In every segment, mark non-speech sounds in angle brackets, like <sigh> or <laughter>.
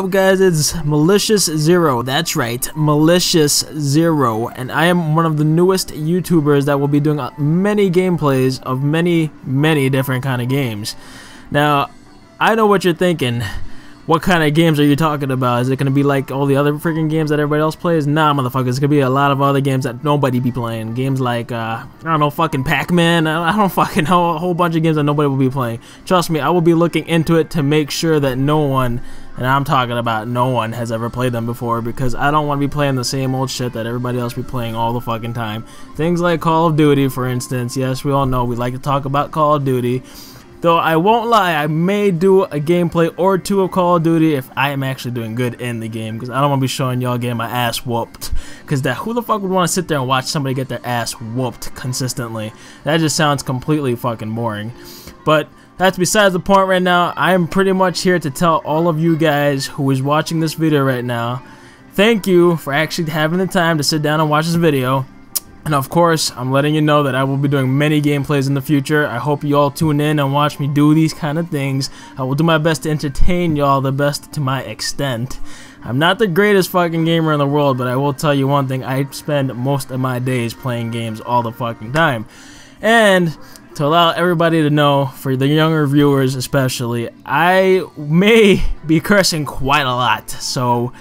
up guys, it's Malicious Zero, that's right, Malicious Zero, and I am one of the newest YouTubers that will be doing uh, many gameplays of many, many different kind of games. Now, I know what you're thinking, what kind of games are you talking about? Is it gonna be like all the other freaking games that everybody else plays? Nah, motherfuckers, It's gonna be a lot of other games that nobody be playing. Games like, uh, I don't know, fucking Pac-Man. I don't <laughs> fucking know. A whole bunch of games that nobody will be playing. Trust me, I will be looking into it to make sure that no one, and I'm talking about no one, has ever played them before because I don't want to be playing the same old shit that everybody else be playing all the fucking time. Things like Call of Duty, for instance. Yes, we all know we like to talk about Call of Duty. Though I won't lie, I may do a gameplay or two of Call of Duty if I am actually doing good in the game. Because I don't want to be showing y'all getting my ass whooped. Because that who the fuck would want to sit there and watch somebody get their ass whooped consistently? That just sounds completely fucking boring. But that's besides the point right now. I am pretty much here to tell all of you guys who is watching this video right now. Thank you for actually having the time to sit down and watch this video. And of course, I'm letting you know that I will be doing many gameplays in the future. I hope you all tune in and watch me do these kind of things. I will do my best to entertain y'all the best to my extent. I'm not the greatest fucking gamer in the world, but I will tell you one thing. I spend most of my days playing games all the fucking time. And to allow everybody to know, for the younger viewers especially, I may be cursing quite a lot. So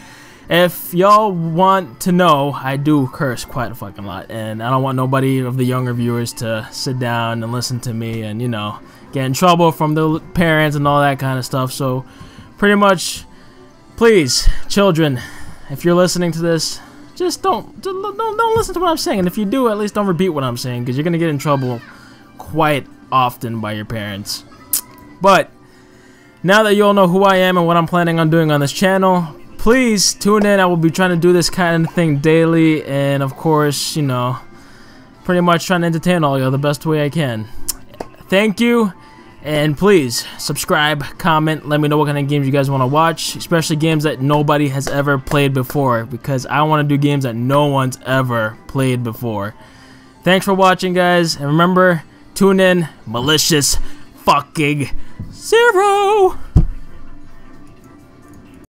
if y'all want to know, I do curse quite a fucking lot, and I don't want nobody of the younger viewers to sit down and listen to me and, you know, get in trouble from the parents and all that kind of stuff. So, pretty much, please, children, if you're listening to this, just don't, don't, don't listen to what I'm saying. And if you do, at least don't repeat what I'm saying, because you're going to get in trouble quite often by your parents. But, now that you all know who I am and what I'm planning on doing on this channel, please tune in. I will be trying to do this kind of thing daily, and of course, you know, pretty much trying to entertain all y'all the best way I can. Thank you, and please subscribe, comment, let me know what kind of games you guys want to watch, especially games that nobody has ever played before, because I want to do games that no one's ever played before. Thanks for watching, guys, and remember, tune in, malicious fucking zero.